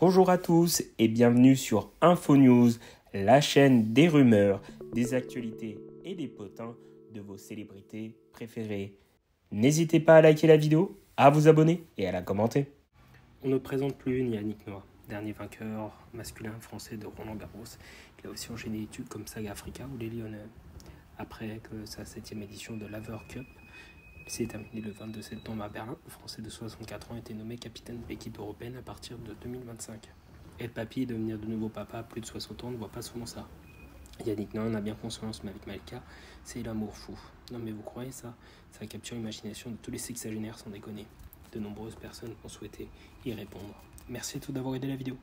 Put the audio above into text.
Bonjour à tous et bienvenue sur Info News, la chaîne des rumeurs, des actualités et des potins de vos célébrités préférées. N'hésitez pas à liker la vidéo, à vous abonner et à la commenter. On ne présente plus Yannick Noah, dernier vainqueur masculin français de Roland Garros. Il a aussi enchaîné des tubes comme Saga Africa ou les Lyonnais. Après que sa septième édition de l'Aver Cup s'est terminée le 22 septembre à Berlin, le Français de 64 ans été nommé capitaine de l'équipe européenne à partir de 2025. Et le papy, devenir de nouveau papa à plus de 60 ans, ne voit pas souvent ça. Yannick Noah en a bien conscience, mais avec Malika, c'est l'amour fou. Non mais vous croyez ça? Ça capture l'imagination de tous les sexagénaires sans déconner. De nombreuses personnes ont souhaité y répondre. Merci à tous d'avoir aidé la vidéo.